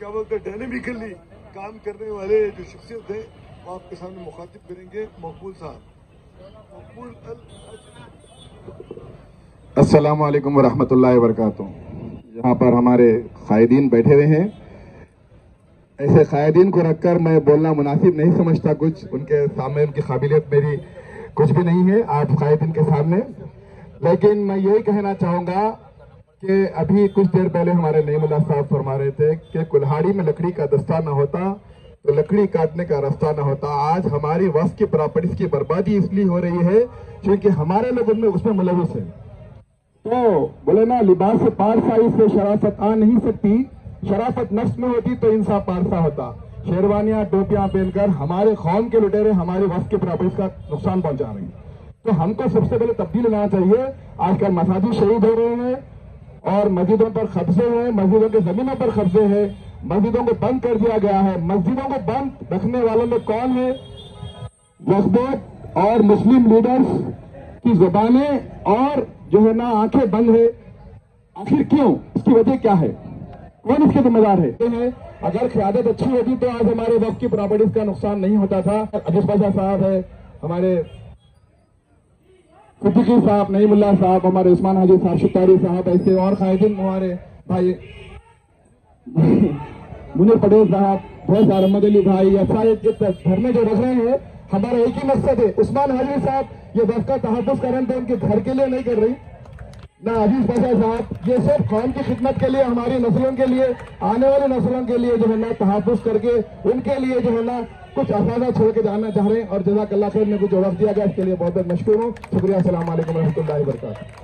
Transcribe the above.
क्या बोलते हैं डायनेमिकली काम करने वाले जो शख्सियत है, वो आपके सामने मुखातिब करेंगे। मकबूल साहब। अस्सलाम वालेकुम वरहमतुल्लाहि वबरकातुहू। यहाँ पर हमारे कायदीन बैठे हुए हैं। ऐसे कायदीन को रखकर मैं बोलना मुनासिब नहीं समझता कुछ। उनके सामने उनकी काबिलियत मेरी कुछ भी नहीं है, आप कायदीन के सामने। लेकिन मैं यही कहना चाहूँगा कि अभी कुछ देर पहले हमारे नईमुल्ला साहब फरमा रहे थे कि कुल्हाड़ी में लकड़ी का दस्ता ना होता तो लकड़ी काटने का रास्ता ना होता। आज हमारी वस्त की प्रॉपर्टीज़ की बर्बादी इसलिए हो रही है क्योंकि हमारे लोग उनमें उसमें मुलविस है। तो बोले ना लिबास से पारसाई से शराफत आ नहीं सकती, शराफत नफ्स में होती तो इंसाफ पारसा होता। शेरवानियाँ टोपियाँ पहनकर हमारे कौम के लुटेरे हमारे वक्त के प्रॉपर्टीज़ का नुकसान पहुँचा रहे। हैं तो हमको सबसे पहले तब्दील लाना चाहिए। आजकल मसाजिद शहीद हो रहे हैं। और मस्जिदों पर कब्जे हैं, मस्जिदों की जमीनों पर कब्जे हैं, मस्जिदों को बंद कर दिया गया है। मस्जिदों को बंद रखने वालों में कौन है? वफबोट और मुस्लिम लीडर्स की जुबानें और जो है ना आँखें बंद है। आखिर क्यों? इसकी वजह क्या है? कौन इसके जिम्मेदार है? अगर क्यादत अच्छी होती तो आज हमारे वक्त की प्रॉपर्टीज़ का नुकसान नहीं होता था। अज़ीज़ बाजा साहब है, हमारे सिद्दीकी साहब नईमुल्ला साहब, हमारे उस्मान हाजी साहब, शिकारी साहब, ऐसे और कायदीन हमारे भाई मुनीर पटेल साहब, बहुत सारे अहमद अली भाई ऐसा धरने जो रख रहे हैं, हमारा एक ही मकसद है। उस्मान हाजी साहब, ये वक्त का तहफ़ करें तो उनके घर के लिए नहीं कर रही। ना अज़ीज़ बाजा साहब, ये सब कौम की खिदमत के लिए, हमारी नस्लों के लिए, आने वाली नस्लों के लिए जो है ना तहफ़ करके, उनके लिए जो है ना कुछ अफादा छोड़ के जाना चाह रहे हैं और जजाकल्ला खैर ने कुछ वक्त दिया गया, इसके लिए बहुत बहुत मशहूर हूँ। शुक्रिया असल वरहमल